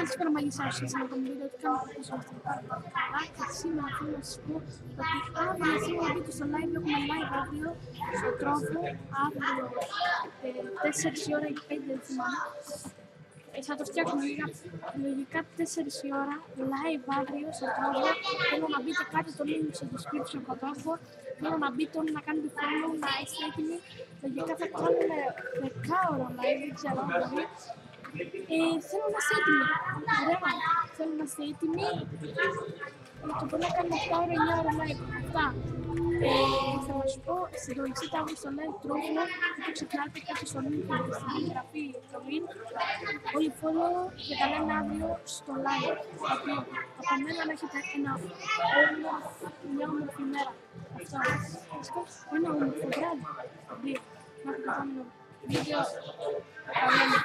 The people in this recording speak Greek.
Καλησπέρα μαγισσά σου, σε αυτό το βίντεο του κάνω που σας πάρα πολύ καλά και σήμερα θέλω να σας πω ότι αύριο θέλω να μπείτε στο live, έχουμε live αύριο στο τρόφο, αύριο ε, 4 η ώρα ή 5 δεν θυμάμαι. Ε, θα το φτιάξουμε λίγα, λογικά 4 η ώρα, live αύριο στο τρόφο. Θέλω να μπείτε κάτι το link στο description κοντόφο. Θέλω να μπείτε όλοι να κάνετε follow, να είστε έτοιμοι. Λογικά θα κάνουμε 10 ώρα live, δεν ξέρω αν μπορεί. Ε, θέλω να είστε έτοιμοι. Ωραία. Θέλω να είστε έτοιμοι. Ε, το μπορεί να κάνουμε 8 ώρα, 9 ώρα live. Αυτά. Ε, θα να σου πω, συντονιστείτε αύριο στο live τρόπο. Δεν ξεχνάτε κάτι στο link και στην εγγραφή το link. Όλοι follow και τα λέμε αύριο στο live. Από, από μένα να έχετε ένα όμορφο, μια όμορφη μέρα. Αυτό. Ένα όμορφο βράδυ. Να έχετε επόμενο βίντεο. Τα λέμε.